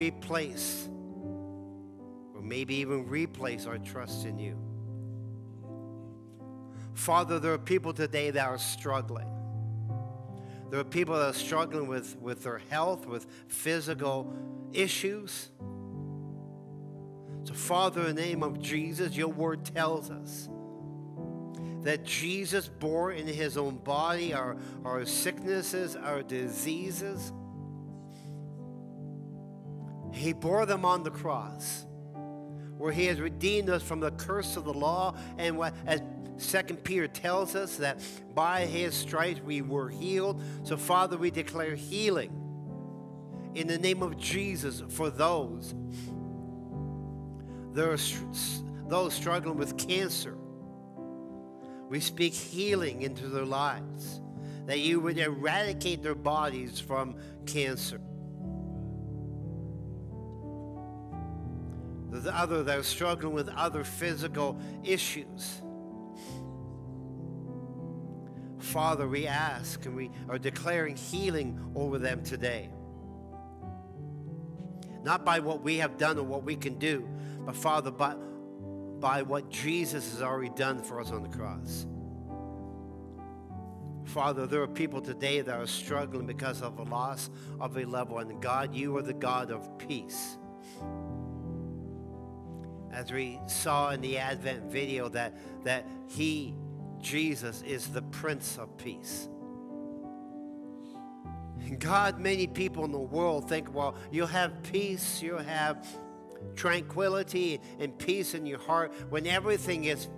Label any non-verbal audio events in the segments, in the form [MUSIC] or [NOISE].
we place, or maybe even replace our trust in you. Father, there are people today that are struggling. There are people that are struggling with, with their health, with physical issues. So, Father, in the name of Jesus, your word tells us that Jesus bore in his own body our, our sicknesses, our diseases. He bore them on the cross, where he has redeemed us from the curse of the law. And what, as Second Peter tells us that by his stripes we were healed. So, Father, we declare healing in the name of Jesus for those. There are those struggling with cancer. We speak healing into their lives, that you would eradicate their bodies from cancer. The other that are struggling with other physical issues. Father, we ask and we are declaring healing over them today. Not by what we have done or what we can do, but Father, by, by what Jesus has already done for us on the cross. Father, there are people today that are struggling because of the loss of a loved one. God, you are the God of peace. As we saw in the Advent video, that, that He Jesus is the Prince of Peace. God, many people in the world think, well, you'll have peace, you'll have tranquility and peace in your heart when everything is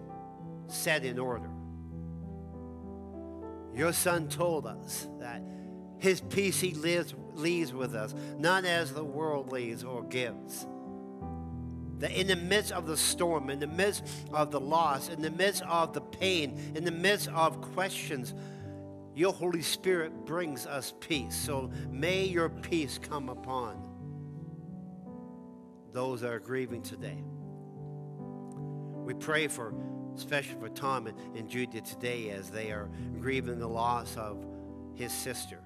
set in order. Your son told us that his peace he lives, leaves with us, not as the world leaves or gives that in the midst of the storm, in the midst of the loss, in the midst of the pain, in the midst of questions, your Holy Spirit brings us peace. So may your peace come upon those that are grieving today. We pray for, especially for Tom and, and Judy today as they are grieving the loss of his sister.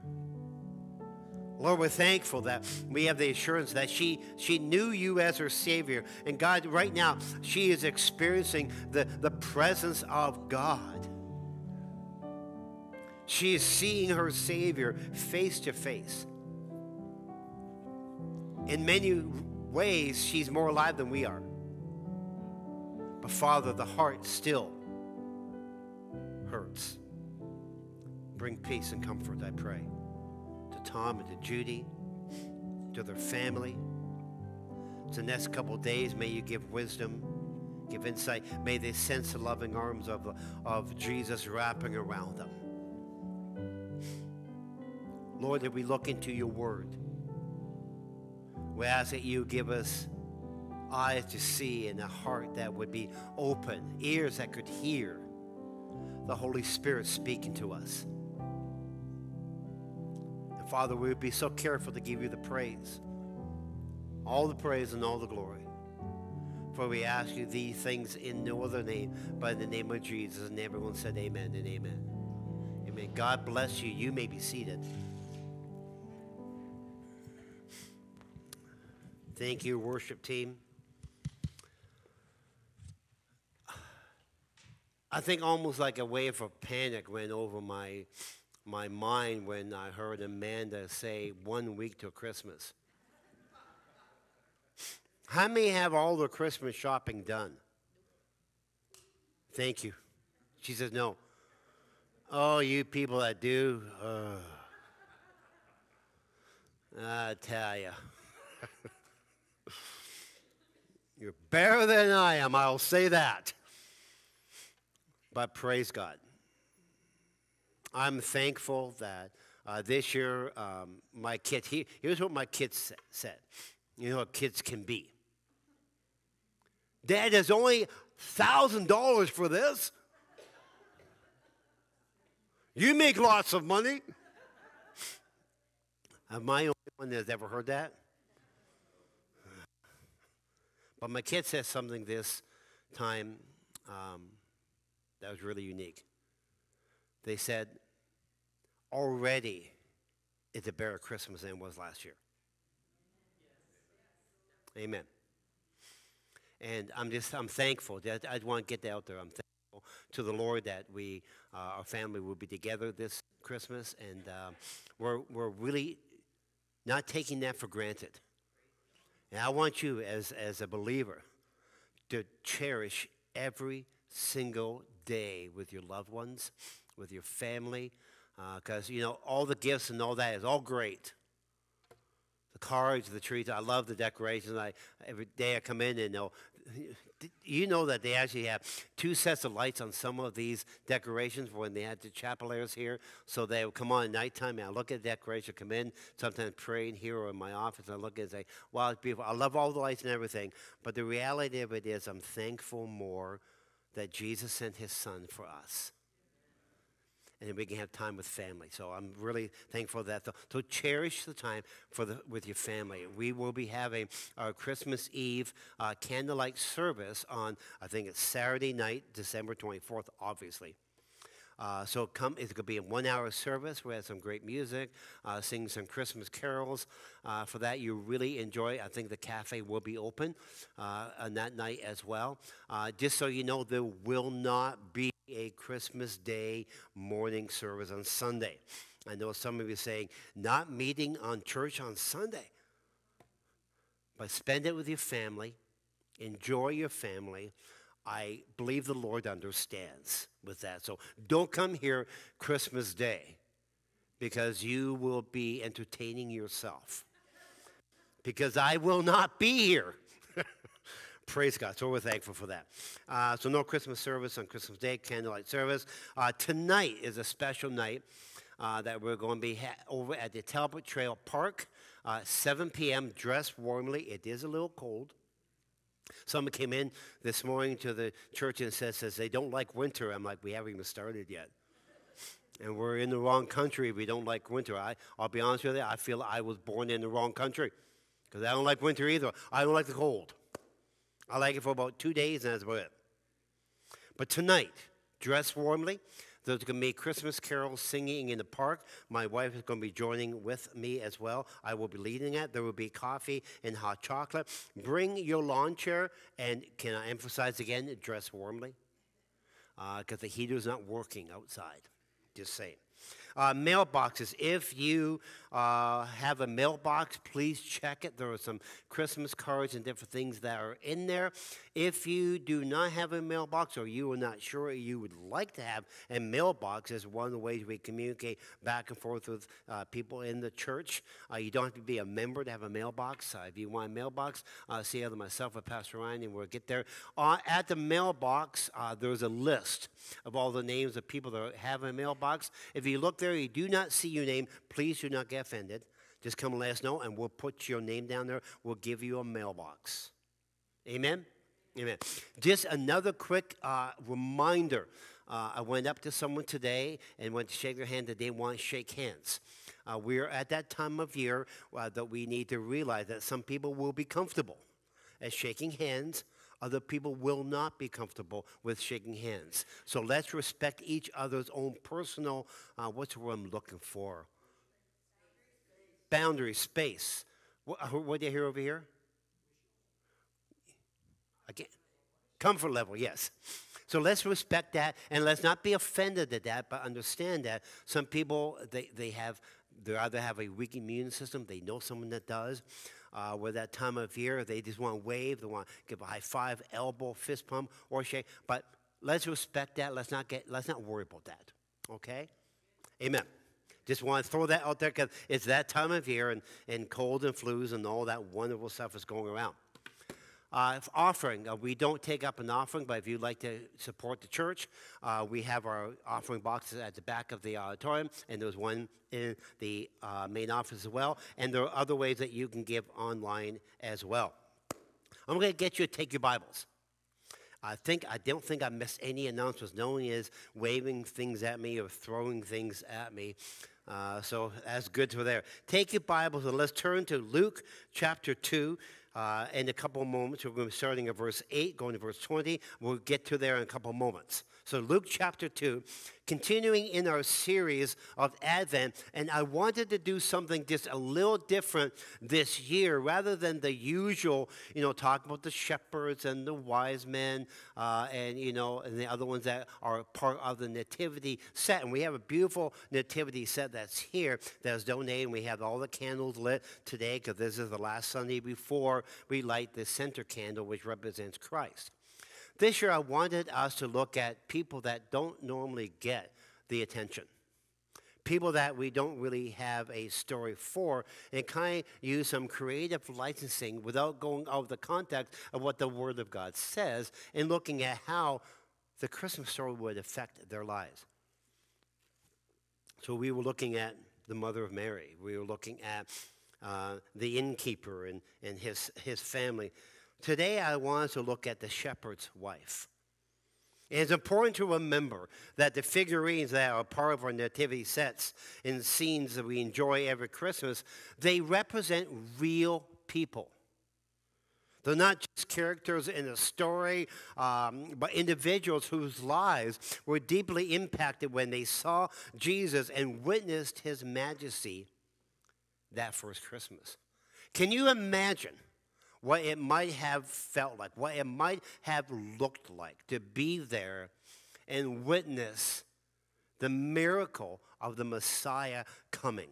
Lord, we're thankful that we have the assurance that she, she knew you as her Savior. And God, right now, she is experiencing the, the presence of God. She is seeing her Savior face to face. In many ways, she's more alive than we are. But Father, the heart still hurts. Bring peace and comfort, I pray. Tom and to Judy, to their family. To the next couple days, may you give wisdom, give insight. May they sense the loving arms of, of Jesus wrapping around them. Lord, that we look into your word, we ask that you give us eyes to see and a heart that would be open, ears that could hear the Holy Spirit speaking to us. Father, we would be so careful to give you the praise, all the praise and all the glory. For we ask you these things in no other name, but in the name of Jesus. And everyone said amen and amen. Amen. God bless you. You may be seated. Thank you, worship team. I think almost like a wave of panic went over my my mind when I heard Amanda say one week till Christmas. How many have all the Christmas shopping done? Thank you. She says, no. Oh, you people that do, uh, I tell you. [LAUGHS] You're better than I am, I'll say that. But praise God. I'm thankful that uh, this year um, my kids, he, here's what my kids said. You know what kids can be. Dad, there's only $1,000 for this. You make lots of money. Am I the only one that's ever heard that? But my kid said something this time um, that was really unique. They said, already it's a better Christmas than it was last year. Amen. And I'm just, I'm thankful. That I want to get that out there. I'm thankful to the Lord that we, uh, our family will be together this Christmas. And uh, we're, we're really not taking that for granted. And I want you, as, as a believer, to cherish every single day with your loved ones, with your family, because, uh, you know, all the gifts and all that is all great the cards, the trees. I love the decorations. I every day I come in and know, you know that they actually have two sets of lights on some of these decorations when they had the chapelers here. So they would come on at nighttime and I look at the decoration, come in, sometimes praying here or in my office. I look and say, wow, it's beautiful. I love all the lights and everything. But the reality of it is, I'm thankful more that Jesus sent his son for us and we can have time with family. So I'm really thankful for that. So cherish the time for the, with your family. We will be having our Christmas Eve uh, candlelight service on, I think it's Saturday night, December 24th, obviously. Uh, so come, it's going to be a one-hour service. We have some great music, uh, sing some Christmas carols. Uh, for that, you really enjoy. I think the cafe will be open uh, on that night as well. Uh, just so you know, there will not be a Christmas Day morning service on Sunday. I know some of you saying, not meeting on church on Sunday. But spend it with your family, enjoy your family. I believe the Lord understands with that. So don't come here Christmas Day because you will be entertaining yourself. Because I will not be here. Praise God. So we're thankful for that. Uh, so no Christmas service on Christmas Day, candlelight service. Uh, tonight is a special night uh, that we're going to be ha- over at the Talbot Trail Park, uh, 7 p.m. Dress warmly. It is a little cold. Someone came in this morning to the church and says, says they don't like winter. I'm like, we haven't even started yet. And we're in the wrong country we don't like winter. I, I'll be honest with you, I feel I was born in the wrong country because I don't like winter either. I don't like the cold. I like it for about two days, and that's about it. But tonight, dress warmly. There's going to be Christmas carols singing in the park. My wife is going to be joining with me as well. I will be leading it. There will be coffee and hot chocolate. Bring your lawn chair, and can I emphasize again, dress warmly? Because uh, the heater is not working outside. Just saying. Uh, mailboxes. If you uh, have a mailbox, please check it. There are some Christmas cards and different things that are in there. If you do not have a mailbox or you are not sure you would like to have a mailbox, is one of the ways we communicate back and forth with uh, people in the church. Uh, you don't have to be a member to have a mailbox. Uh, if you want a mailbox, uh, see either myself or Pastor Ryan, and we'll get there. at the mailbox, there's a list of all the names of people that have a mailbox. If you look there, you do not see your name, please do not get offended. Just come let us know, and we'll put your name down there. We'll give you a mailbox. Amen? Amen. Just another quick uh, reminder. Uh, I went up to someone today and went to shake their hand that they want to shake hands. Uh, we're at that time of year uh, that we need to realize that some people will be comfortable at shaking hands. Other people will not be comfortable with shaking hands. So let's respect each other's own personal, uh, what's the word I'm looking for? Boundary, space. What, what do you hear over here? Again, comfort level, yes. So let's respect that and let's not be offended at that, but understand that some people, they, they have, they either have a weak immune system, they know someone that does, uh, that time of year, they just want to wave, they want to give a high five, elbow, fist pump, or shake. But let's respect that. Let's not get, let's not worry about that. Okay? Amen. Just want to throw that out there because it's that time of year and, and cold and flus and all that wonderful stuff is going around. Uh, offering, uh, we don't take up an offering, but if you'd like to support the church, uh, we have our offering boxes at the back of the auditorium, and there's one in the uh, main office as well. And there are other ways that you can give online as well. I'm going to get you to take your Bibles. I think I don't think I missed any announcements. No one is waving things at me or throwing things at me. Uh, so that's good to there. Take your Bibles and let's turn to Luke chapter 2. Uh, in a couple of moments, we're going to be starting at verse 8, going to verse 20. We'll get to there in a couple of moments. So, Luke chapter 2, continuing in our series of Advent, and I wanted to do something just a little different this year rather than the usual, you know, talk about the shepherds and the wise men uh, and, you know, and the other ones that are part of the nativity set. And we have a beautiful nativity set that's here that was donated. We have all the candles lit today because this is the last Sunday before we light the center candle, which represents Christ. This year, I wanted us to look at people that don't normally get the attention. People that we don't really have a story for, and kind of use some creative licensing without going out of the context of what the Word of God says, and looking at how the Christmas story would affect their lives. So we were looking at the mother of Mary. We were looking at uh, the innkeeper and, and his, his family. Today, I want to look at the shepherd's wife. it's important to remember that the figurines that are part of our nativity sets and scenes that we enjoy every Christmas, they represent real people. They're not just characters in a story, um, but individuals whose lives were deeply impacted when they saw Jesus and witnessed his majesty that first Christmas. Can you imagine what it might have felt like, what it might have looked like to be there and witness the miracle of the Messiah coming.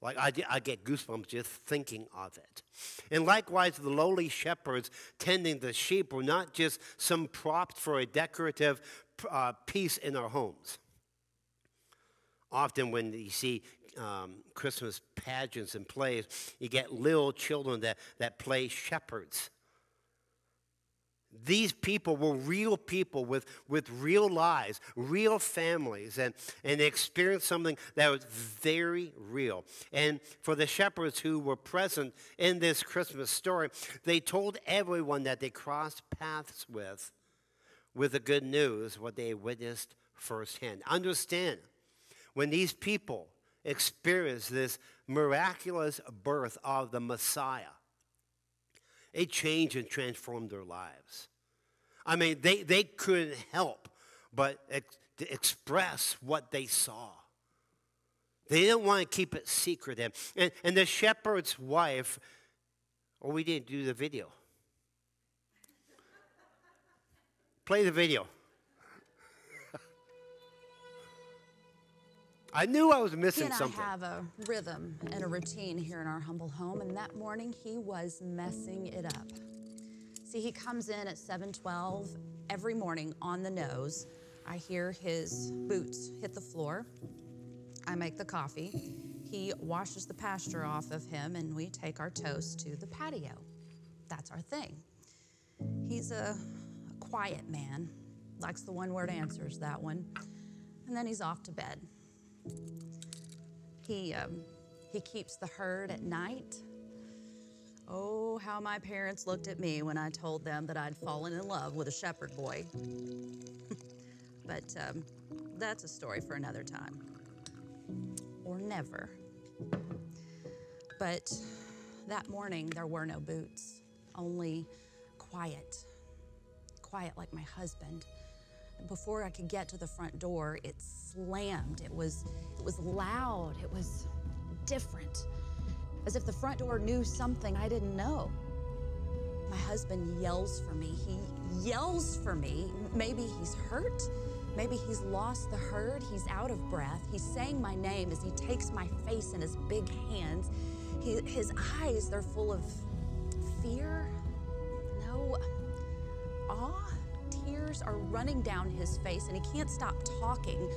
Like, I, I get goosebumps just thinking of it. And likewise, the lowly shepherds tending the sheep were not just some props for a decorative uh, piece in our homes. Often, when you see um, Christmas pageants and plays, you get little children that, that play shepherds. These people were real people with, with real lives, real families, and, and they experienced something that was very real. And for the shepherds who were present in this Christmas story, they told everyone that they crossed paths with, with the good news, what they witnessed firsthand. Understand, when these people experienced this miraculous birth of the Messiah. It changed and transformed their lives. I mean, they, they couldn't help but ex- express what they saw. They didn't want to keep it secret. And, and, and the shepherd's wife, oh, we didn't do the video. Play the video. I knew I was missing he and something. I have a rhythm and a routine here in our humble home, and that morning he was messing it up. See, he comes in at 7:12 every morning on the nose. I hear his boots hit the floor. I make the coffee. He washes the pasture off of him, and we take our toast to the patio. That's our thing. He's a quiet man, likes the one word answers, that one. And then he's off to bed. He, um, he keeps the herd at night. Oh, how my parents looked at me when I told them that I'd fallen in love with a shepherd boy. [LAUGHS] but um, that's a story for another time. Or never. But that morning, there were no boots, only quiet. Quiet like my husband before I could get to the front door, it slammed. It was, it was loud. It was different, as if the front door knew something I didn't know. My husband yells for me. He yells for me. Maybe he's hurt. Maybe he's lost the herd. He's out of breath. He's saying my name as he takes my face in his big hands. He, his eyes, they're full of fear. Tears are running down his face and he can't stop talking,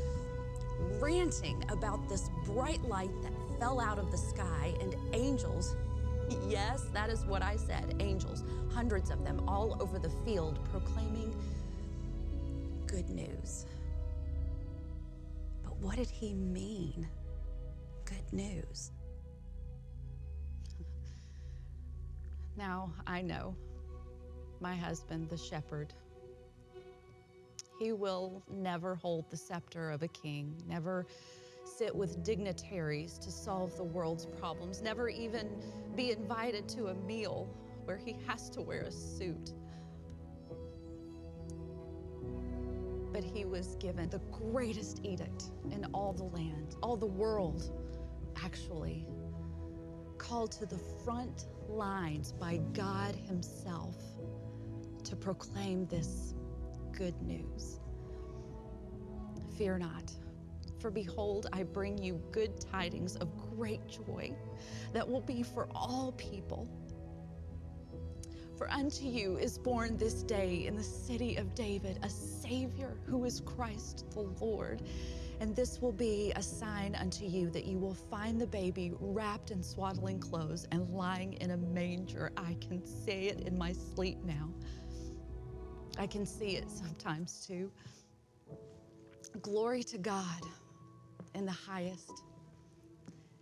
ranting about this bright light that fell out of the sky and angels. Yes, that is what I said angels, hundreds of them all over the field proclaiming good news. But what did he mean? Good news. Now I know my husband, the shepherd, he will never hold the scepter of a king, never sit with dignitaries to solve the world's problems, never even be invited to a meal where he has to wear a suit. but he was given the greatest edict in all the land, all the world, actually. Called to the front lines by God Himself to proclaim this good news. Fear not, for behold, I bring you good tidings of great joy that will be for all people. For unto you is born this day in the city of David a Savior who is Christ the Lord. And this will be a sign unto you that you will find the baby wrapped in swaddling clothes and lying in a manger. I can say it in my sleep now. I can see it sometimes too. Glory to God in the highest,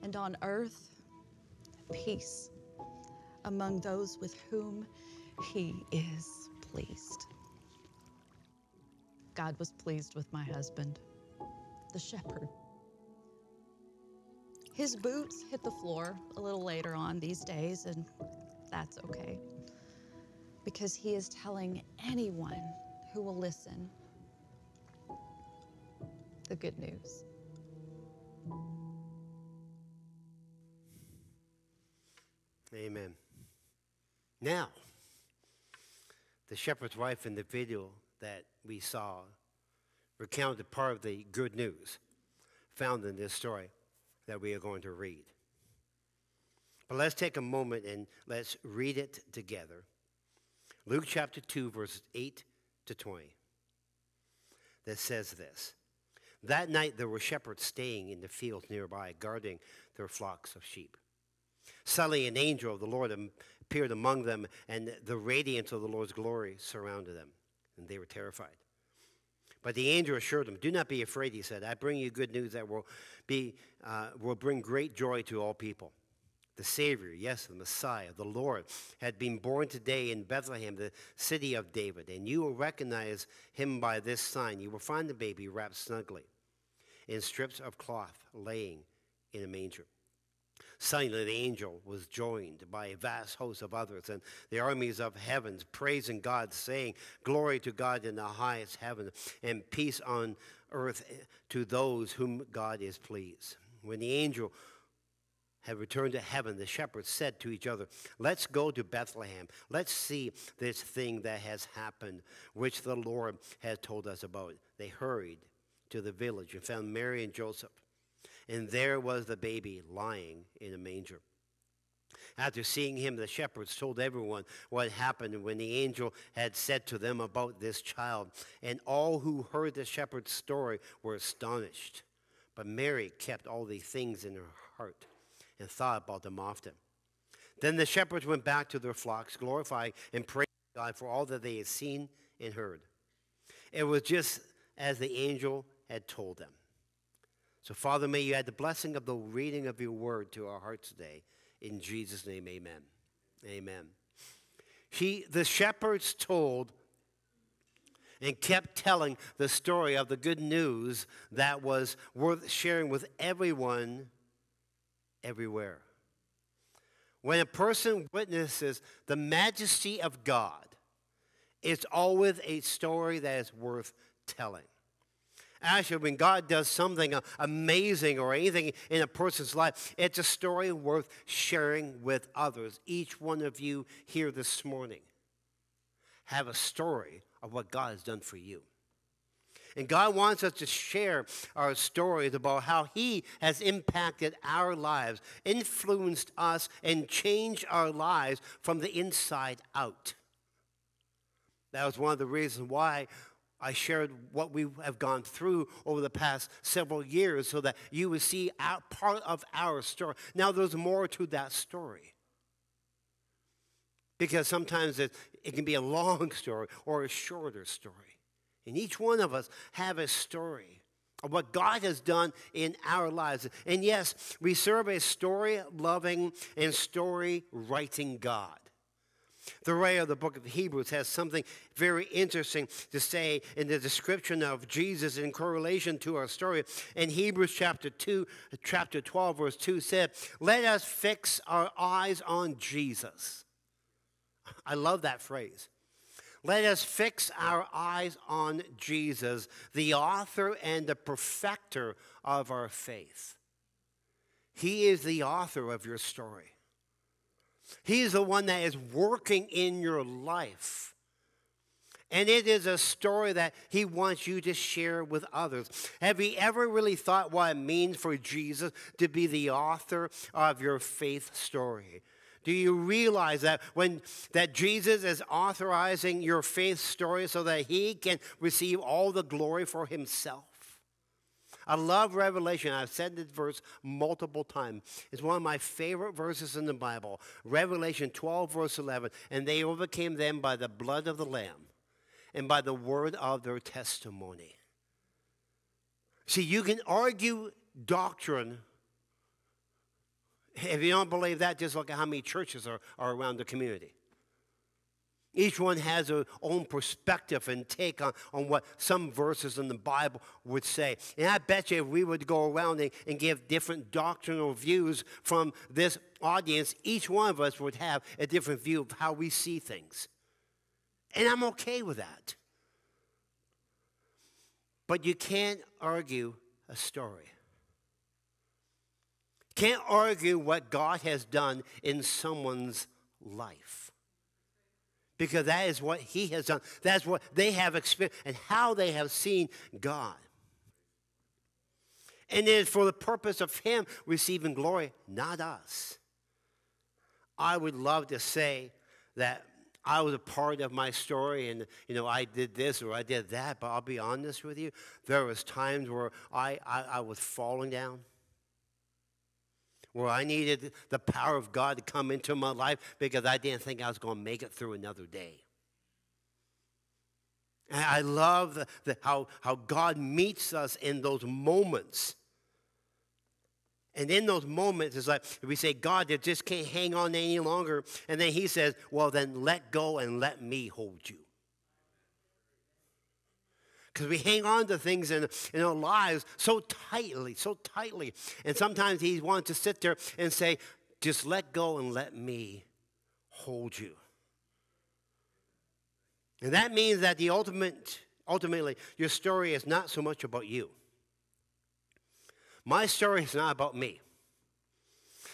and on earth, peace among those with whom he is pleased. God was pleased with my husband, the shepherd. His boots hit the floor a little later on these days, and that's okay because he is telling anyone who will listen the good news. Amen. Now, the shepherd's wife in the video that we saw recounted part of the good news found in this story that we are going to read. But let's take a moment and let's read it together. Luke chapter 2, verses 8 to 20, that says this That night there were shepherds staying in the fields nearby, guarding their flocks of sheep. Suddenly, an angel of the Lord appeared among them, and the radiance of the Lord's glory surrounded them, and they were terrified. But the angel assured them, "Do not be afraid," he said. "I bring you good news that will be uh, will bring great joy to all people." The Savior, yes, the Messiah, the Lord, had been born today in Bethlehem, the city of David, and you will recognize him by this sign. You will find the baby wrapped snugly in strips of cloth, laying in a manger. Suddenly the angel was joined by a vast host of others, and the armies of heavens praising God, saying, Glory to God in the highest heaven, and peace on earth to those whom God is pleased. When the angel had returned to heaven, the shepherds said to each other, Let's go to Bethlehem. Let's see this thing that has happened, which the Lord has told us about. They hurried to the village and found Mary and Joseph and there was the baby lying in a manger. After seeing him, the shepherds told everyone what happened when the angel had said to them about this child. And all who heard the shepherd's story were astonished. But Mary kept all these things in her heart and thought about them often. Then the shepherds went back to their flocks, glorifying and praising God for all that they had seen and heard. It was just as the angel had told them. So, Father, may you add the blessing of the reading of your word to our hearts today. In Jesus' name, amen. Amen. He, the shepherds told and kept telling the story of the good news that was worth sharing with everyone everywhere. When a person witnesses the majesty of God, it's always a story that is worth telling. Actually, when God does something amazing or anything in a person's life, it's a story worth sharing with others. Each one of you here this morning have a story of what God has done for you. And God wants us to share our stories about how He has impacted our lives, influenced us, and changed our lives from the inside out. That was one of the reasons why I shared what we have gone through over the past several years so that you would see our, part of our story. Now, there's more to that story. Because sometimes it, it can be a [LAUGHS] long story or a shorter story. And each one of us have a story of what God has done in our lives. And yes, we serve a story loving and story writing God. The writer of the book of Hebrews has something very interesting to say in the description of Jesus in correlation to our story. In Hebrews chapter 2, chapter 12, verse 2 said, Let us fix our eyes on Jesus. I love that phrase. Let us fix our eyes on Jesus, the author and the perfecter of our faith. He is the author of your story. He is the one that is working in your life. And it is a story that he wants you to share with others. Have you ever really thought what it means for Jesus to be the author of your faith story? Do you realize that when that Jesus is authorizing your faith story so that he can receive all the glory for himself? I love Revelation. I've said this verse multiple times. It's one of my favorite verses in the Bible. Revelation 12, verse 11. And they overcame them by the blood of the Lamb and by the word of their testimony. See, you can argue doctrine. If you don't believe that, just look at how many churches are, are around the community. Each one has their own perspective and take on, on what some verses in the Bible would say. And I bet you if we would go around and, and give different doctrinal views from this audience, each one of us would have a different view of how we see things. And I'm okay with that. But you can't argue a story. Can't argue what God has done in someone's life because that is what he has done. That's what they have experienced and how they have seen God. And it is for the purpose of him receiving glory, not us. I would love to say that I was a part of my story and, you know, I did this or I did that, but I'll be honest with you. There was times where I, I, I was falling down where I needed the power of God to come into my life because I didn't think I was going to make it through another day. And I love the, the, how, how God meets us in those moments. And in those moments, it's like we say, God, you just can't hang on any longer. And then He says, Well, then let go and let me hold you because we hang on to things in, in our lives so tightly, so tightly. And sometimes He wants to sit there and say, just let go and let me hold you. And that means that the ultimate, ultimately, your story is not so much about you. My story is not about me.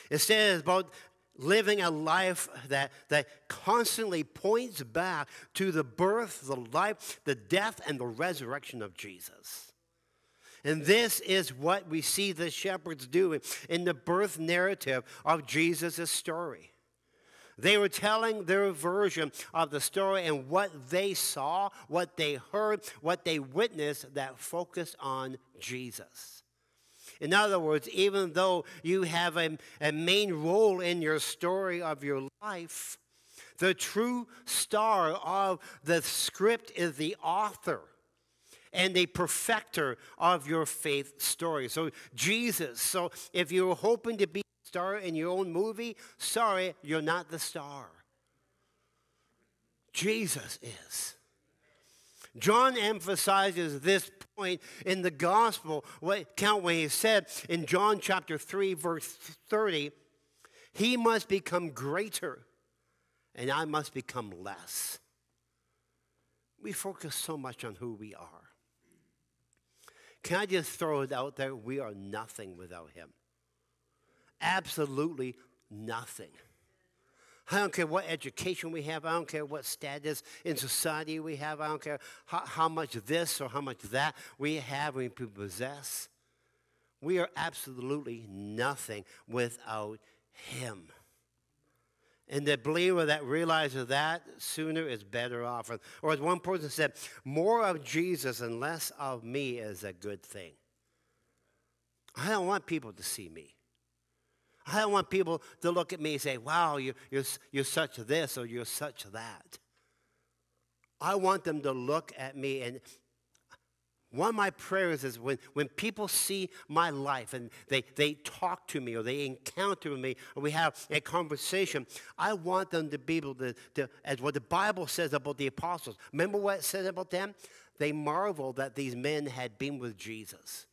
Instead, it's about living a life that, that constantly points back to the birth, the life, the death, and the resurrection of Jesus. And this is what we see the shepherds doing in the birth narrative of Jesus' story. They were telling their version of the story and what they saw, what they heard, what they witnessed that focused on Jesus. In other words, even though you have a, a main role in your story of your life, the true star of the script is the author and the perfecter of your faith story. So, Jesus. So, if you're hoping to be a star in your own movie, sorry, you're not the star. Jesus is. John emphasizes this point in the gospel what, count when he said in John chapter 3, verse 30, he must become greater and I must become less. We focus so much on who we are. Can I just throw it out there? We are nothing without him. Absolutely nothing. I don't care what education we have. I don't care what status in society we have. I don't care how, how much this or how much that we have, we possess. We are absolutely nothing without Him. And the believer that realizes that sooner is better off. Or as one person said, more of Jesus and less of me is a good thing. I don't want people to see me. I don't want people to look at me and say, wow, you're, you're, you're such this or you're such that. I want them to look at me and one of my prayers is when, when people see my life and they, they talk to me or they encounter me or we have a conversation, I want them to be able to, to, as what the Bible says about the apostles. Remember what it says about them? They marveled that these men had been with Jesus.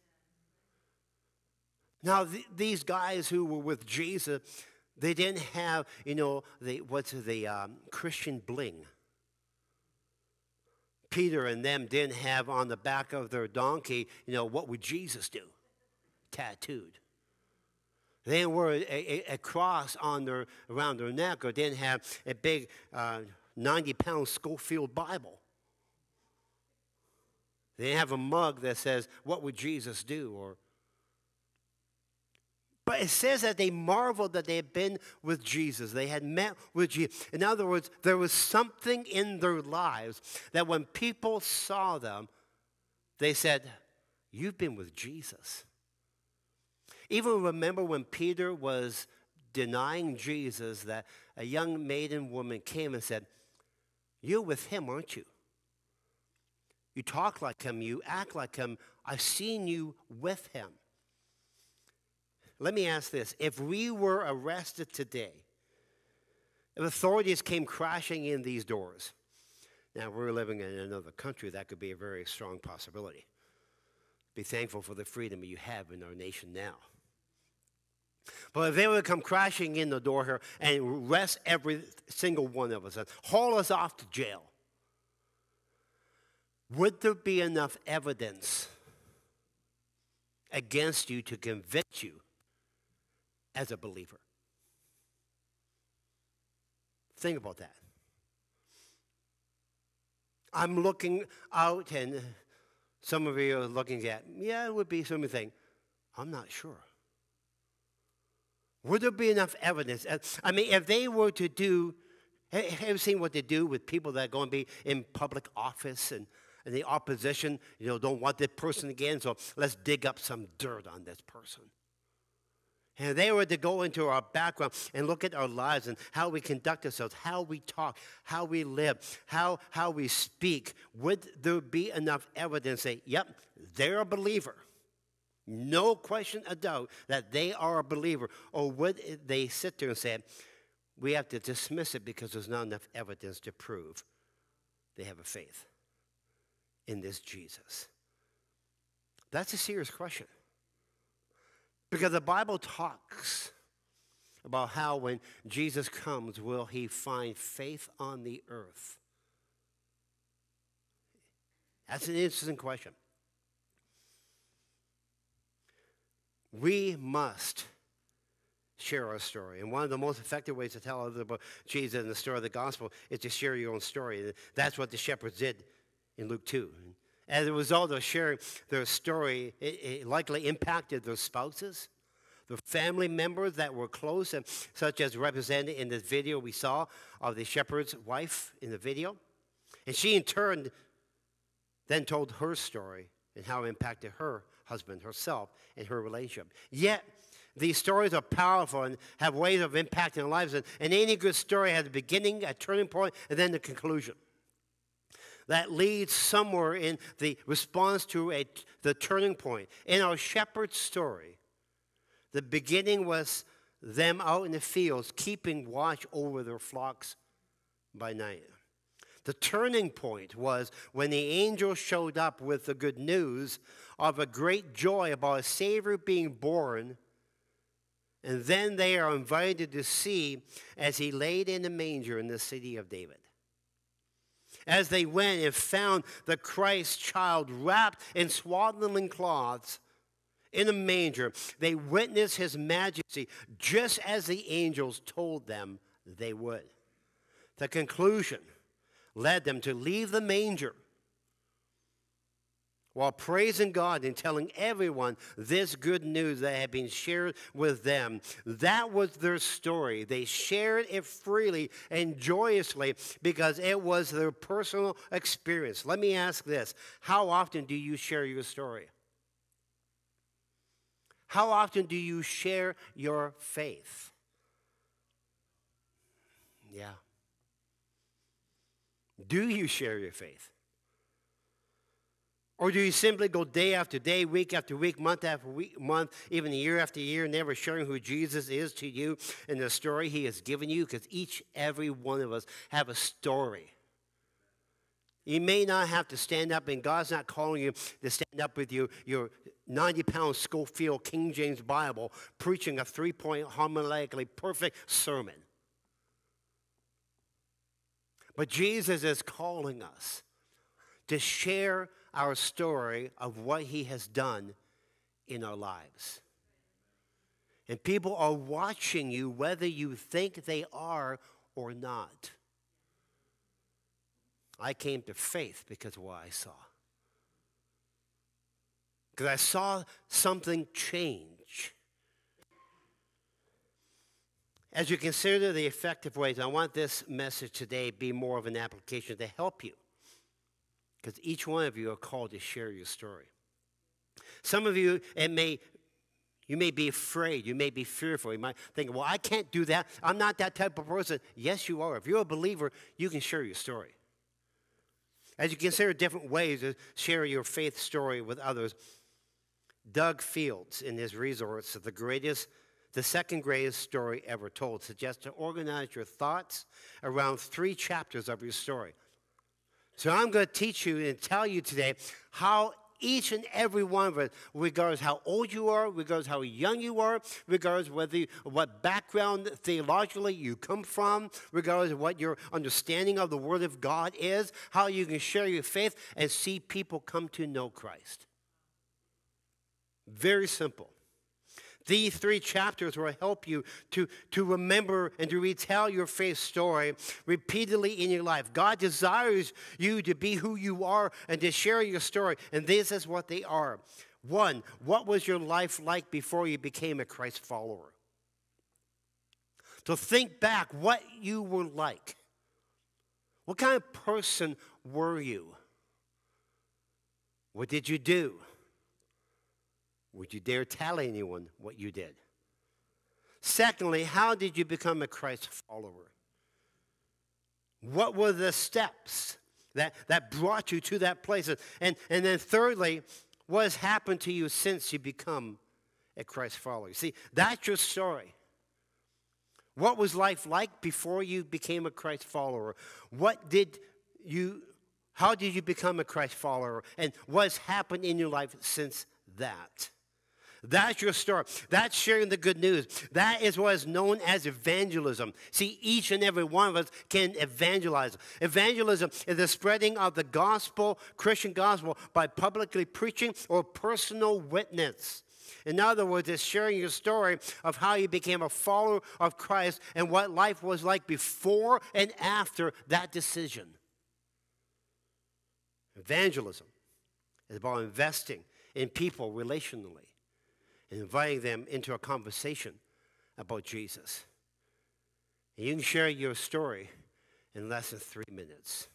Now, th- these guys who were with Jesus, they didn't have, you know, the, what's the um, Christian bling. Peter and them didn't have on the back of their donkey, you know, what would Jesus do? Tattooed. They didn't wear a, a, a cross on their, around their neck or didn't have a big uh, 90 pound Scofield Bible. They didn't have a mug that says, What would Jesus do? or but it says that they marveled that they had been with Jesus. They had met with Jesus. In other words, there was something in their lives that when people saw them, they said, You've been with Jesus. Even remember when Peter was denying Jesus, that a young maiden woman came and said, You're with him, aren't you? You talk like him, you act like him. I've seen you with him. Let me ask this if we were arrested today, if authorities came crashing in these doors, now we're living in another country, that could be a very strong possibility. Be thankful for the freedom you have in our nation now. But if they would come crashing in the door here and arrest every single one of us and haul us off to jail, would there be enough evidence against you to convict you as a believer. Think about that. I'm looking out, and some of you are looking at, yeah, it would be something. I'm not sure. Would there be enough evidence? Uh, I mean, if they were to do, have you seen what they do with people that are going to be in public office and, and the opposition, you know, don't want that person again, so let's dig up some dirt on this person. And they were to go into our background and look at our lives and how we conduct ourselves, how we talk, how we live, how, how we speak. Would there be enough evidence that, yep, they're a believer? No question of doubt that they are a believer. Or would they sit there and say, we have to dismiss it because there's not enough evidence to prove they have a faith in this Jesus? That's a serious question. Because the Bible talks about how when Jesus comes, will he find faith on the earth? That's an interesting question. We must share our story. And one of the most effective ways to tell others about Jesus and the story of the gospel is to share your own story. And that's what the shepherds did in Luke 2. As a result of sharing their story, it, it likely impacted their spouses, the family members that were close, and such as represented in the video we saw of the shepherd's wife in the video. And she, in turn, then told her story and how it impacted her husband, herself, and her relationship. Yet, these stories are powerful and have ways of impacting lives. And, and any good story has a beginning, a turning point, and then the conclusion that leads somewhere in the response to a, the turning point. In our shepherd's story, the beginning was them out in the fields keeping watch over their flocks by night. The turning point was when the angel showed up with the good news of a great joy about a Savior being born. And then they are invited to see as he laid in the manger in the city of David as they went and found the Christ child wrapped in swaddling cloths in a manger. They witnessed his majesty just as the angels told them they would. The conclusion led them to leave the manger while praising God and telling everyone this good news that had been shared with them. That was their story. They shared it freely and joyously because it was their personal experience. Let me ask this How often do you share your story? How often do you share your faith? Yeah. Do you share your faith? Or do you simply go day after day, week after week, month after week, month, even year after year, never sharing who Jesus is to you and the story he has given you? Because each, every one of us have a story. You may not have to stand up, and God's not calling you to stand up with your, your 90 pound Scofield King James Bible preaching a three point homiletically perfect sermon. But Jesus is calling us to share our story of what He has done in our lives. And people are watching you whether you think they are or not. I came to faith because of what I saw. Because I saw something change. As you consider the effective ways, I want this message today be more of an application to help you. Because each one of you are called to share your story. Some of you, it may you may be afraid. You may be fearful. You might think, well, I can't do that. I'm not that type of person. Yes, you are. If you're a believer, you can share your story. As you consider different ways to share your faith story with others, Doug Fields, in his resource, the greatest, the second greatest story ever told, suggests to organize your thoughts around three chapters of your story. So I'm going to teach you and tell you today how each and every one of us, regardless how old you are, regardless how young you are, regardless whether you, what background theologically you come from, regardless of what your understanding of the Word of God is, how you can share your faith and see people come to know Christ. Very simple. These three chapters will help you to, to remember and to retell your faith story repeatedly in your life. God desires you to be who you are and to share your story, and this is what they are. One, what was your life like before you became a Christ follower? To think back what you were like. What kind of person were you? What did you do? Would you dare tell anyone what you did? Secondly, how did you become a Christ follower? What were the steps that, that brought you to that place? And, and then thirdly, what has happened to you since you become a Christ follower? See, that's your story. What was life like before you became a Christ follower? What did you, how did you become a Christ follower? And what's happened in your life since that? That's your story. That's sharing the good news. That is what is known as evangelism. See, each and every one of us can evangelize. Evangelism is the spreading of the gospel, Christian gospel, by publicly preaching or personal witness. In other words, it's sharing your story of how you became a follower of Christ and what life was like before and after that decision. Evangelism is about investing in people relationally inviting them into a conversation about Jesus. And you can share your story in less than three minutes.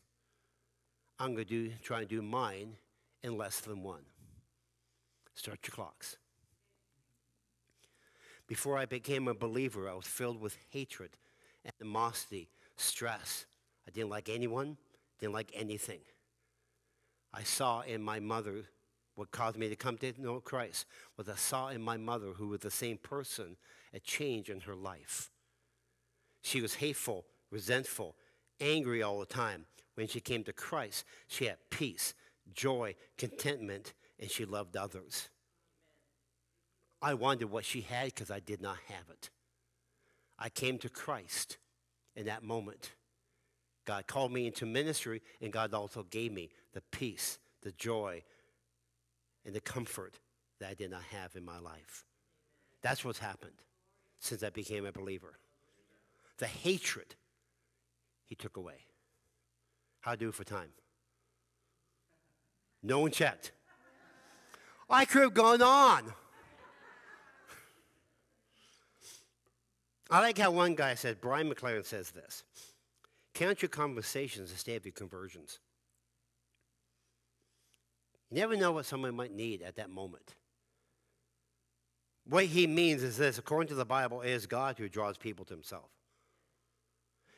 I'm going to do, try and do mine in less than one. Start your clocks. Before I became a believer, I was filled with hatred, animosity, stress. I didn't like anyone, didn't like anything. I saw in my mother what caused me to come to know Christ was I saw in my mother, who was the same person, a change in her life. She was hateful, resentful, angry all the time. When she came to Christ, she had peace, joy, contentment, and she loved others. I wondered what she had because I did not have it. I came to Christ in that moment. God called me into ministry, and God also gave me the peace, the joy, and the comfort that I did not have in my life. That's what's happened since I became a believer. The hatred he took away. How do for time? No one checked. I could have gone on. I like how one guy said, Brian McLaren says this Count your conversations instead of your conversions. You never know what someone might need at that moment. What he means is this according to the Bible, it is God who draws people to himself.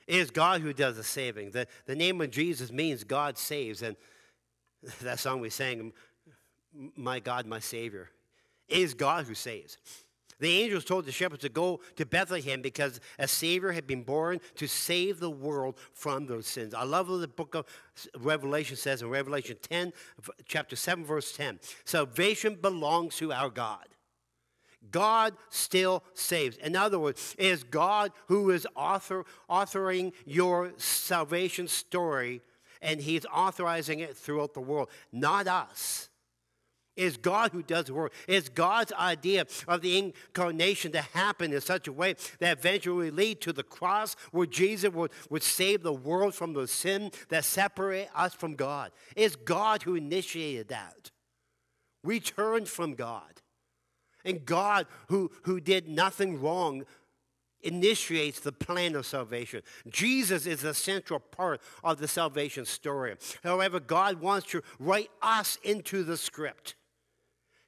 It is God who does the saving. The, the name of Jesus means God saves. And [LAUGHS] that song we sang, My God, my Savior, it is God who saves. The angels told the shepherds to go to Bethlehem because a Savior had been born to save the world from those sins. I love what the book of Revelation says in Revelation 10, chapter 7, verse 10. Salvation belongs to our God. God still saves. In other words, it is God who is author, authoring your salvation story and he's authorizing it throughout the world, not us. It's God who does the work. It's God's idea of the incarnation to happen in such a way that eventually lead to the cross where Jesus would, would save the world from the sin that separate us from God. It's God who initiated that. We turned from God. And God, who, who did nothing wrong, initiates the plan of salvation. Jesus is the central part of the salvation story. However, God wants to write us into the script.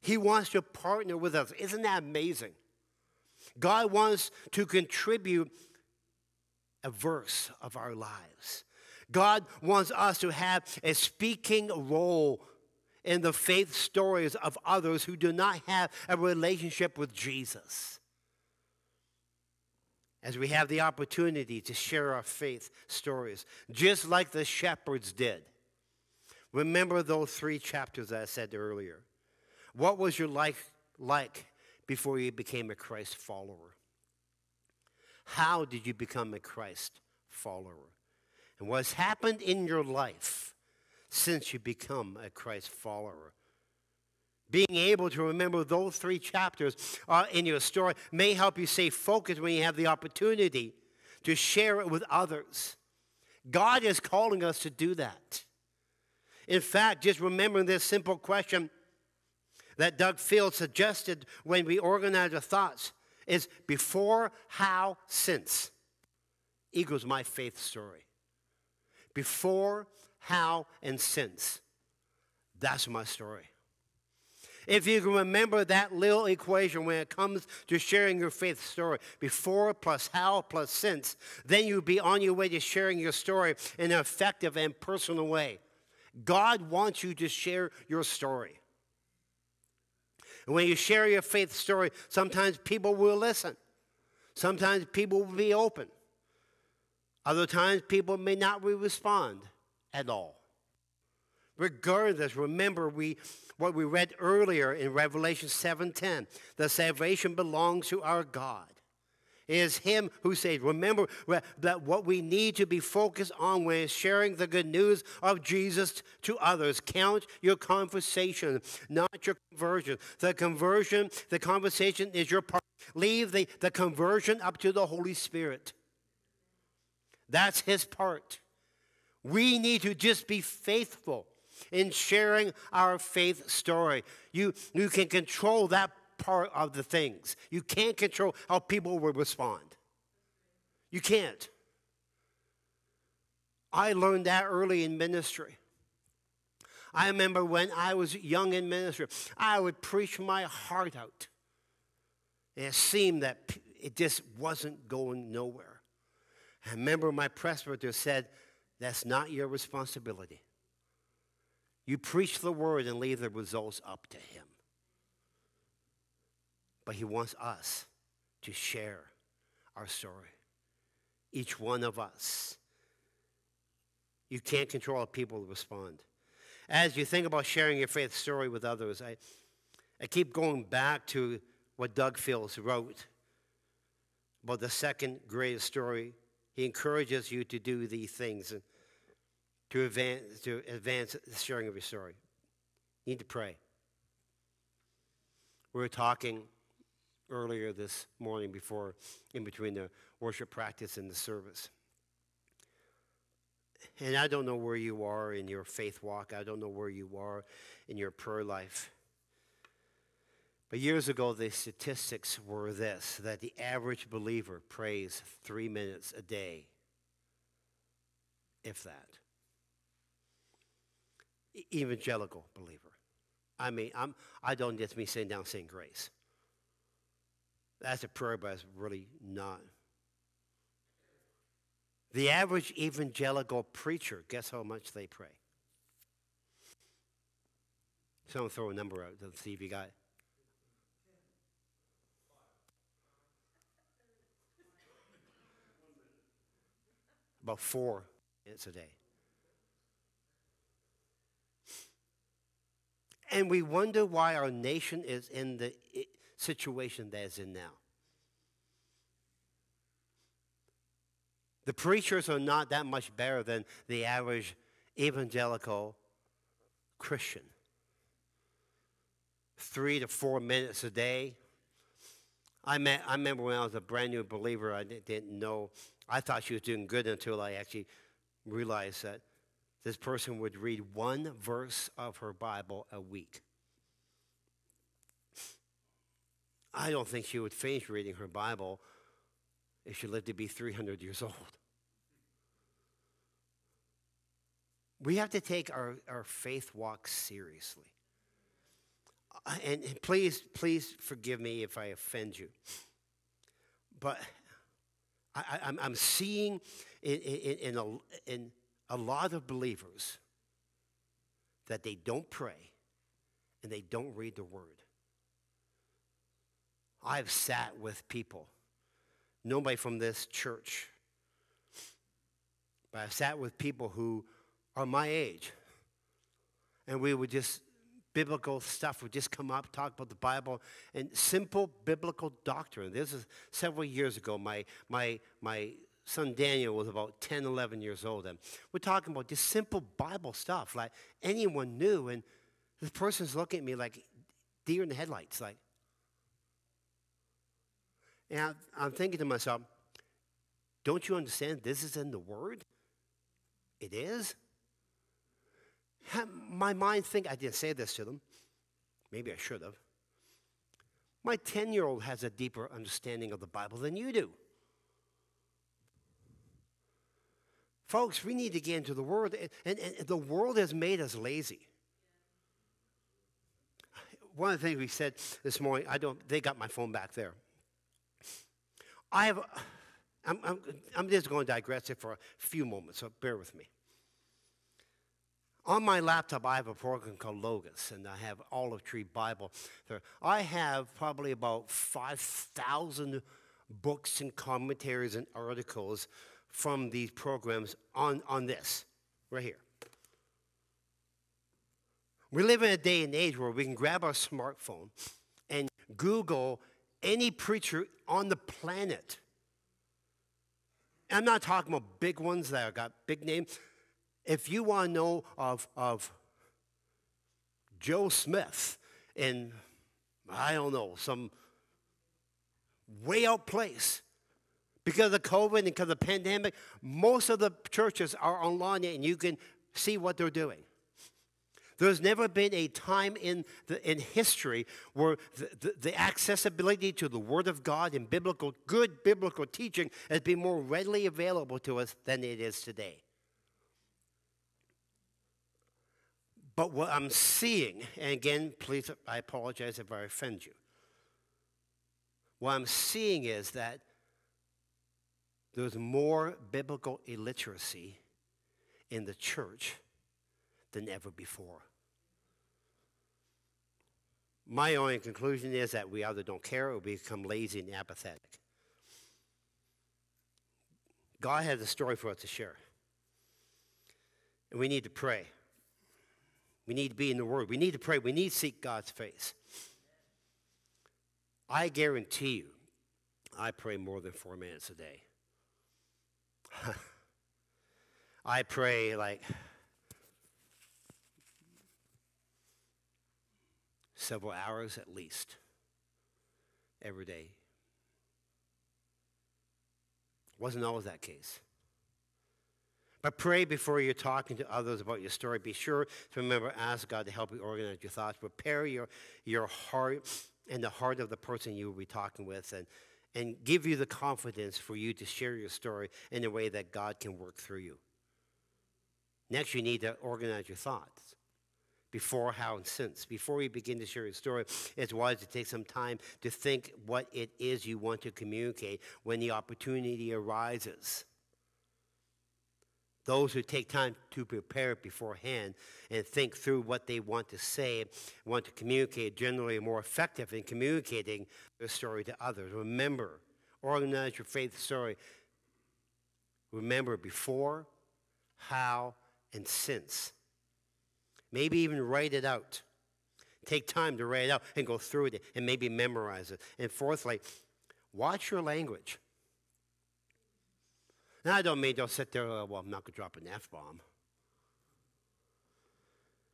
He wants to partner with us. Isn't that amazing? God wants to contribute a verse of our lives. God wants us to have a speaking role in the faith stories of others who do not have a relationship with Jesus. As we have the opportunity to share our faith stories, just like the shepherds did. Remember those three chapters I said earlier. What was your life like before you became a Christ follower? How did you become a Christ follower? And what's happened in your life since you become a Christ follower? Being able to remember those three chapters uh, in your story may help you stay focused when you have the opportunity to share it with others. God is calling us to do that. In fact, just remembering this simple question that Doug Field suggested when we organize our thoughts is before, how, since equals my faith story. Before, how, and since. That's my story. If you can remember that little equation when it comes to sharing your faith story, before plus how plus since, then you'll be on your way to sharing your story in an effective and personal way. God wants you to share your story. And when you share your faith story, sometimes people will listen. Sometimes people will be open. Other times people may not respond at all. Regardless, remember we what we read earlier in Revelation 7:10. The salvation belongs to our God. Is Him who saves. Remember that what we need to be focused on when sharing the good news of Jesus to others. Count your conversation, not your conversion. The conversion, the conversation is your part. Leave the, the conversion up to the Holy Spirit. That's His part. We need to just be faithful in sharing our faith story. You, you can control that part of the things. You can't control how people will respond. You can't. I learned that early in ministry. I remember when I was young in ministry, I would preach my heart out. And it seemed that it just wasn't going nowhere. I remember my presbyter said, That's not your responsibility. You preach the word and leave the results up to him. But He wants us to share our story. Each one of us. You can't control how people respond. As you think about sharing your faith story with others, I, I keep going back to what Doug Fields wrote about the second greatest story. He encourages you to do these things and to advance, to advance the sharing of your story. You need to pray. We were talking earlier this morning before, in between the worship practice and the service. And I don't know where you are in your faith walk. I don't know where you are in your prayer life. But years ago, the statistics were this that the average believer prays three minutes a day, if that. Evangelical believer. I mean, I'm, I don't just mean sitting down saying grace. That's a prayer, but it's really not. The average evangelical preacher, guess how much they pray? Someone throw a number out to see if you got. About four minutes a day. And we wonder why our nation is in the situation that is in now. The preachers are not that much better than the average evangelical Christian. Three to four minutes a day. I, met, I remember when I was a brand new believer, I didn't know. I thought she was doing good until I actually realized that this person would read one verse of her Bible a week. I don't think she would finish reading her Bible if she lived to be 300 years [LAUGHS] old. We have to take our, our faith walk seriously. Uh, and, please, please forgive me if I offend you. But I, am seeing in, in, in, a, in a lot of believers that they don't pray and they don't read the Word. I've sat with people, nobody from this church, but I've sat with people who are my age. And we would just, biblical stuff would just come up, talk about the Bible, and simple biblical doctrine. This is several years ago. My, my, my son Daniel was about 10, 11 years old. And we're talking about just simple Bible stuff, like anyone knew. And this person's looking at me like deer in the headlights, like, and I'm thinking to myself, don't you understand this is in the Word? It is. My mind think I didn't say this to them. Maybe I should have. My 10 year old has a deeper understanding of the Bible than you do. Folks, we need to get into the Word, and, and the world has made us lazy. One of the things we said this morning, I don't, they got my phone back there. I have, I'm, I'm, I'm just going to digress it for a few moments, so bear with me. On my laptop, I have a program called Logos, and I have Olive Tree Bible. I have probably about 5,000 books and commentaries and articles from these programs on, on this, right here. We live in a day and age where we can grab our smartphone and Google any preacher on the planet. I'm not talking about big ones that have got big names. If you want to know of, of Joe Smith in, I don't know, some way out place, because of COVID and because of the pandemic, most of the churches are online and you can see what they're doing. There's never been a time in, the, in history where the, the, the, accessibility to the Word of God and biblical, good biblical teaching has been more readily available to us than it is today. But what I'm seeing, and again, please, I apologize if I offend you. What I'm seeing is that there's more biblical illiteracy in the church than ever before. My only conclusion is that we either don't care or we become lazy and apathetic. God has a story for us to share. And we need to pray. We need to be in the Word. We need to pray. We need to seek God's face. I guarantee you, I pray more than four minutes a day. [LAUGHS] I pray like several hours at least every day. Wasn't always that case. But pray before you're talking to others about your story. Be sure to remember, ask God to help you organize your thoughts. Prepare your, your heart and the heart of the person you will be talking with and, and give you the confidence for you to share your story in a way that God can work through you. Next, you need to organize your thoughts before, how, and since. Before you begin to share your story, it's wise to take some time to think what it is you want to communicate when the opportunity arises. Those who take time to prepare beforehand and think through what they want to say, want to communicate, generally more effective in communicating their story to others. Remember, organize your faith story. Remember before, how, and since. Maybe even write it out. Take time to write it out and go through it and maybe memorize it. And fourthly, watch your language. Now, I don't mean don't sit there, uh, well, I'm not going to drop an F bomb.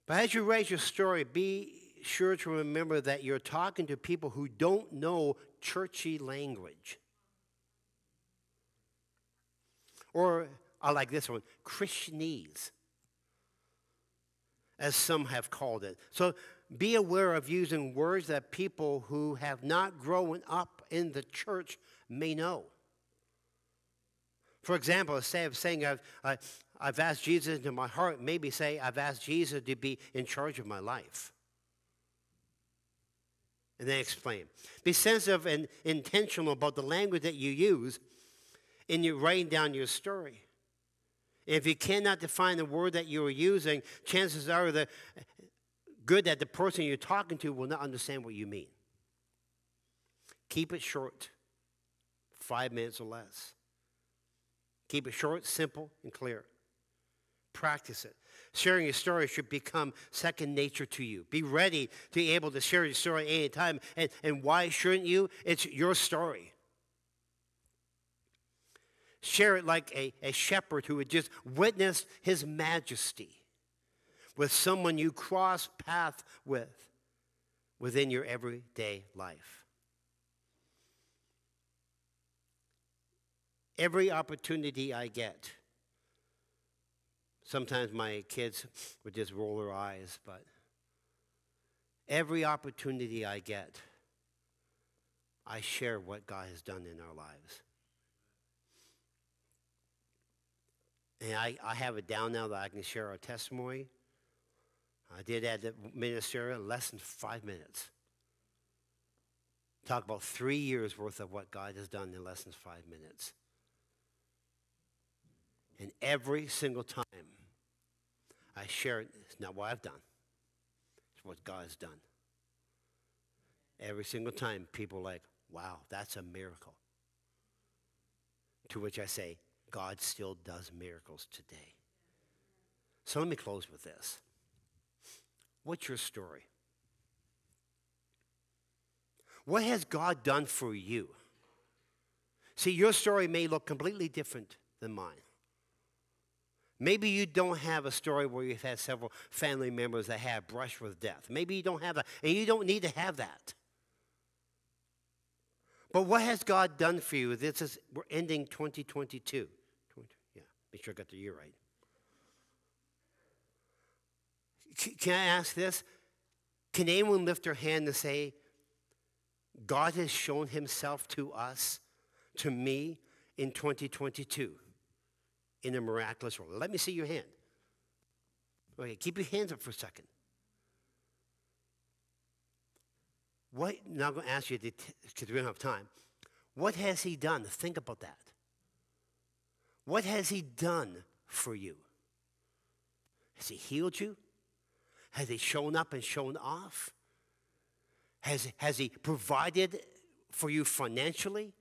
But as you write your story, be sure to remember that you're talking to people who don't know churchy language. Or I like this one, Christianese, as some have called it. So be aware of using words that people who have not grown up in the church may know. For example, instead of saying I've, I, I've asked Jesus into my heart, maybe say I've asked Jesus to be in charge of my life. And then explain. Be sensitive and intentional about the language that you use in your writing down your story. If you cannot define the word that you are using, chances are the good that the person you're talking to will not understand what you mean. Keep it short, five minutes or less. Keep it short, simple, and clear. Practice it. Sharing your story should become second nature to you. Be ready to be able to share your story anytime. And, and why shouldn't you? It's your story. Share it like a, a shepherd who had just witnessed his majesty with someone you cross path with within your everyday life. Every opportunity I get, sometimes my kids would just roll their eyes, but every opportunity I get, I share what God has done in our lives. And I, I have it down now that I can share our testimony. I did at the ministerial less than five minutes. Talk about three years worth of what God has done in less than five minutes. And every single time I share it, it's not what I've done, it's what God has done. Every single time people like, wow, that's a miracle. To which I say, God still does miracles today. So let me close with this. What's your story? What has God done for you? See, your story may look completely different than mine. Maybe you don't have a story where you've had several family members that have brushed with death. Maybe you don't have that, and you don't need to have that. But what has God done for you? This is we're ending 2022. Yeah, make sure I got the year right. Can I ask this? Can anyone lift their hand and say, God has shown himself to us, to me, in 2022 in a miraculous way? Let me see your hand. Okay, keep your hands up for a second. What, now I'm going to ask you, because we don't have time. What has he done? Think about that. What has he done for you? Has he healed you? Has he shown up and shown off? Has, has he provided for you financially?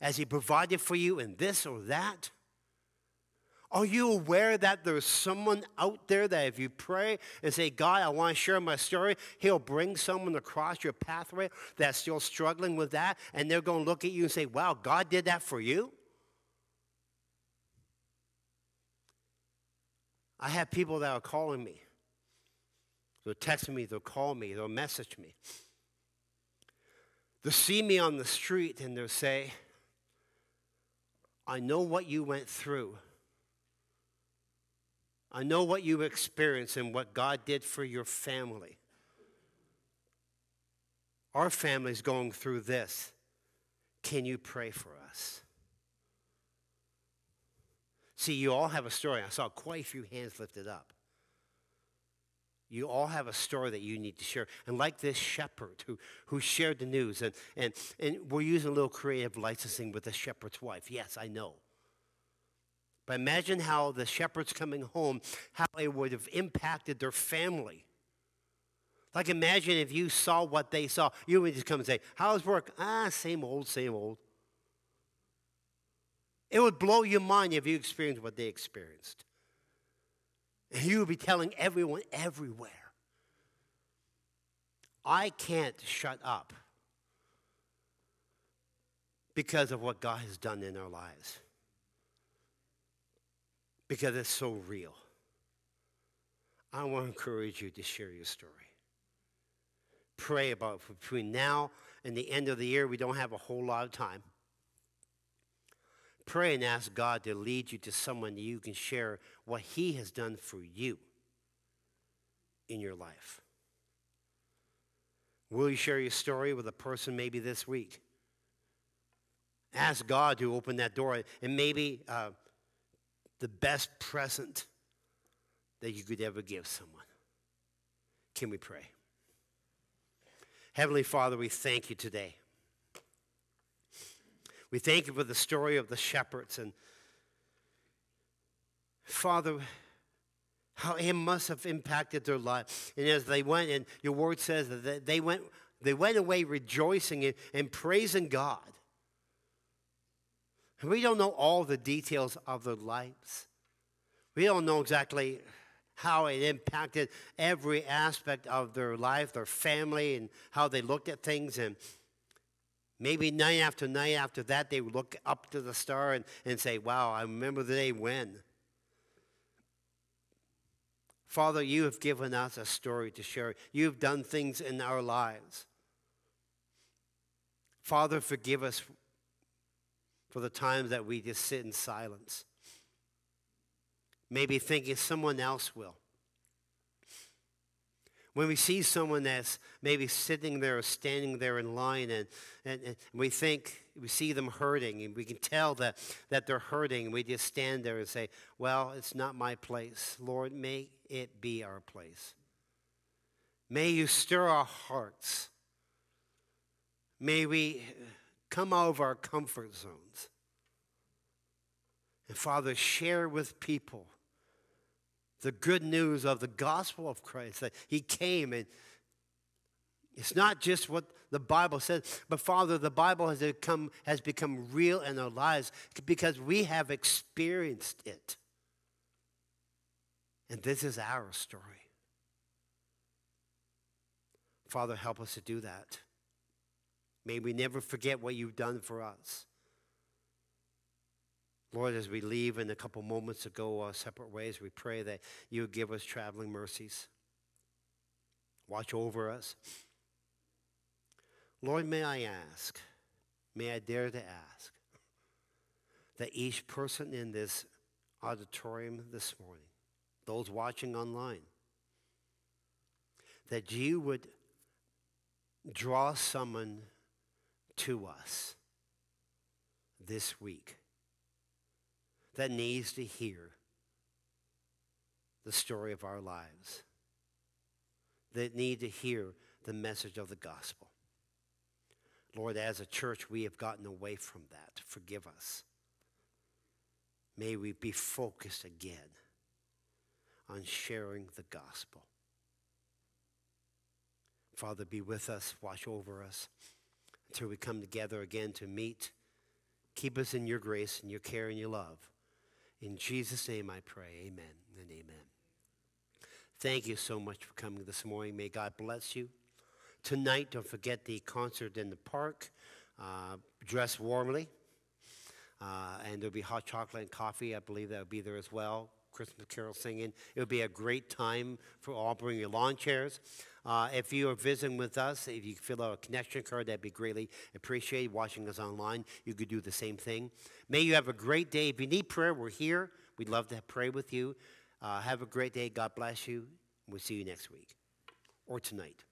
Has he provided for you in this or that? Are you aware that there's someone out there that if you pray and say, God, I want to share my story, He'll bring someone across your pathway that's still struggling with that, and they're going to look at you and say, Wow, God did that for you? I have people that are calling me. They'll text me, they'll call me, they'll message me. They'll see me on the street and they'll say, I know what you went through. I know what you experienced and what God did for your family. Our family's going through this. Can you pray for us? See, you all have a story. I saw quite a few hands lifted up. You all have a story that you need to share. And like this shepherd who, who shared the news, and, and, and we're using a little creative licensing with the shepherd's wife. Yes, I know. But imagine how the shepherds coming home, how it would have impacted their family. Like imagine if you saw what they saw. You would just come and say, How's work? Ah, same old, same old. It would blow your mind if you experienced what they experienced. And you would be telling everyone everywhere. I can't shut up because of what God has done in our lives. Because it's so real. I want to encourage you to share your story. Pray about it. between now and the end of the year. We don't have a whole lot of time. Pray and ask God to lead you to someone you can share what He has done for you in your life. Will you share your story with a person maybe this week? Ask God to open that door and maybe uh, the best present that you could ever give someone. Can we pray? Heavenly Father, we thank you today. We thank you for the story of the shepherds and Father, how it must have impacted their life. And as they went, and your word says that they went, they went away rejoicing and, and praising God. And we don't know all the details of their lives. We don't know exactly how it impacted every aspect of their life, their family, and how they looked at things. And maybe night after night after that, they would look up to the star and, and say, Wow, I remember the day when. Father, you have given us a story to share. You've done things in our lives. Father, forgive us for the times that we just sit in silence maybe thinking someone else will. When we see someone that's maybe sitting there or standing there in line and, and, and, we think, we see them hurting and we can tell that, that they're hurting, and we just stand there and say, Well, it's not my place. Lord, may it be our place. May you stir our hearts. May we come out of our comfort zones. And Father, share with people the good news of the gospel of Christ, that He came and it's not just what the Bible says, but Father, the Bible has become, has become real in our lives because we have experienced it. And this is our story. Father, help us to do that. May we never forget what you've done for us. Lord, as we leave in a couple moments to go our separate ways, we pray that you give us traveling mercies. Watch over us. Lord, may I ask, may I dare to ask, that each person in this auditorium this morning, those watching online, that you would draw someone to us this week that needs to hear the story of our lives, that need to hear the message of the gospel. Lord, as a church, we have gotten away from that. Forgive us. May we be focused again on sharing the gospel. Father, be with us, watch over us until we come together again to meet. Keep us in your grace and your care and your love. In Jesus' name I pray. Amen and amen. Thank you so much for coming this morning. May God bless you. Tonight, don't forget the concert in the park. Uh, dress warmly. Uh, and there'll be hot chocolate and coffee. I believe that'll be there as well. Christmas carol singing. It'll be a great time for all. Bring your lawn chairs. Uh, if you are visiting with us, if you fill out a connection card, that'd be greatly appreciated. Watching us online, you could do the same thing. May you have a great day. If you need prayer, we're here. We'd love to pray with you. Uh, have a great day. God bless you. We'll see you next week or tonight.